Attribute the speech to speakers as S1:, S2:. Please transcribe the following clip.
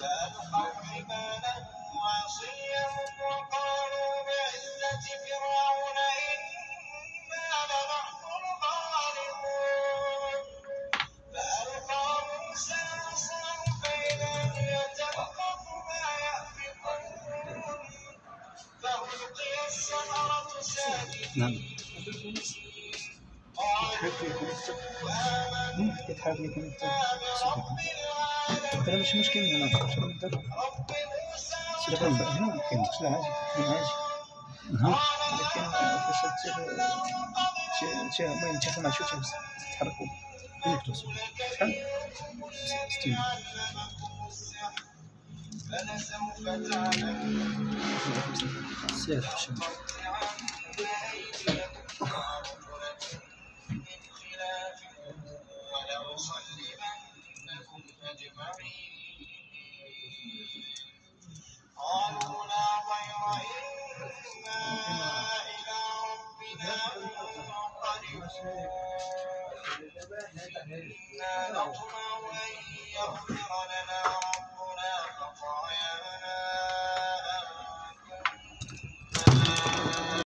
S1: فألقوا حبالهم وعصيهم وقالوا بعزة فرعون إنا لنحن الغالبون فألقى موسى عصاه فإذا هي ما يأفكون فألقي السحرة ساجدين.
S2: نعم
S1: قالوا
S2: مو حكيت حاجة يكون
S1: برب العالمين
S2: ترى مش مشكلة أنا شو نقدر
S1: رب موسى
S2: سلام هنا ممكن لا عادي هنا عادي أها لكن فاش شي المهم تشوف مع شو تشوف تتحركوا وينك توصل سير الشمس
S1: قالوا لا
S2: خير إنا إنا نطمع أن